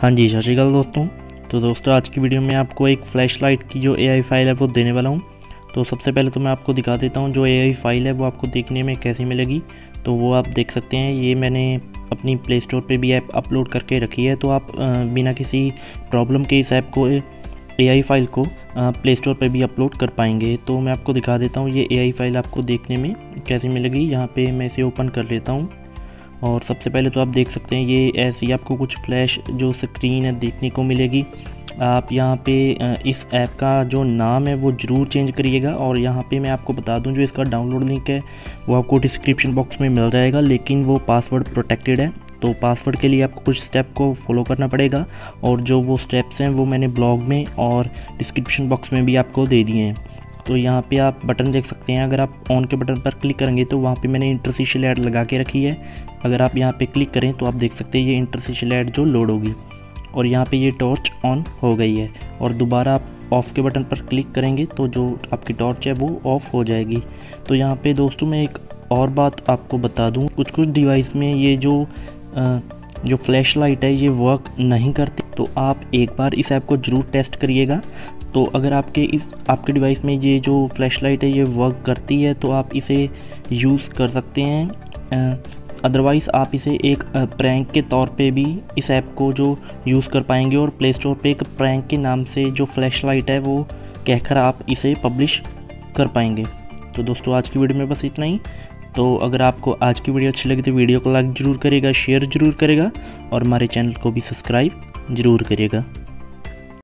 हाँ जी, सत श्रीकाल दोस्तों। तो दोस्तों, आज की वीडियो में आपको एक फ्लैश लाइट की जो एआई फ़ाइल है वो देने वाला हूँ। तो सबसे पहले तो मैं आपको दिखा देता हूँ जो एआई फ़ाइल है वो आपको देखने में कैसी मिलेगी। तो वो आप देख सकते हैं, ये मैंने अपनी प्ले स्टोर पर भी ऐप अपलोड करके रखी है। तो आप बिना किसी प्रॉब्लम के इस ऐप को एआई फ़ाइल को प्ले स्टोर पर भी अपलोड कर पाएँगे। तो मैं आपको दिखा देता हूँ, ये एआई फ़ाइल आपको देखने में कैसी मिलेगी। यहाँ पे मैं इसे ओपन कर लेता हूँ। और सबसे पहले तो आप देख सकते हैं, ये ऐसी आपको कुछ फ्लैश जो स्क्रीन है देखने को मिलेगी। आप यहाँ पे इस ऐप का जो नाम है वो ज़रूर चेंज करिएगा और यहाँ पे मैं आपको बता दूँ, जो इसका डाउनलोड लिंक है, वो आपको डिस्क्रिप्शन बॉक्स में मिल जाएगा, लेकिन वो पासवर्ड प्रोटेक्टेड है। तो पासवर्ड के लिए आपको कुछ स्टेप को फॉलो करना पड़ेगा और जो वो स्टेप्स हैं वो मैंने ब्लॉग में और डिस्क्रिप्शन बॉक्स में भी आपको दे दिए हैं। तो यहाँ पे आप बटन देख सकते हैं। अगर आप ऑन के बटन पर क्लिक करेंगे तो वहाँ पे मैंने इंटरसीशल ऐड लगा के रखी है। अगर आप यहाँ पे क्लिक करें तो आप देख सकते हैं ये इंटरसीशल ऐड जो लोड होगी। और यहाँ पे ये टॉर्च ऑन हो गई है। और दोबारा आप ऑफ़ के बटन पर क्लिक करेंगे तो जो आपकी टॉर्च है वो ऑफ़ हो जाएगी। तो यहाँ पे दोस्तों मैं एक और बात आपको बता दूँ। कुछ कुछ डिवाइस में ये जो जो फ्लैश लाइट है ये वर्क नहीं करती। तो आप एक बार इस ऐप को ज़रूर टेस्ट करिएगा। तो अगर आपके इस, आपके डिवाइस में ये जो फ्लैश लाइट है, ये वर्क करती है तो आप इसे यूज़ कर सकते हैं। अदरवाइज़ आप इसे एक प्रैंक के तौर पे भी इस ऐप को जो यूज़ कर पाएँगे और प्ले स्टोर पर एक प्रैंक के नाम से जो फ्लैश लाइट है, वो कहकर आप इसे पब्लिश कर पाएँगे। तो दोस्तों, आज की वीडियो में बस इतना ही। तो अगर आपको आज की वीडियो अच्छी लगी तो वीडियो को लाइक ज़रूर करेगा शेयर ज़रूर करेगा और हमारे चैनल को भी सब्सक्राइब ज़रूर करिएगा।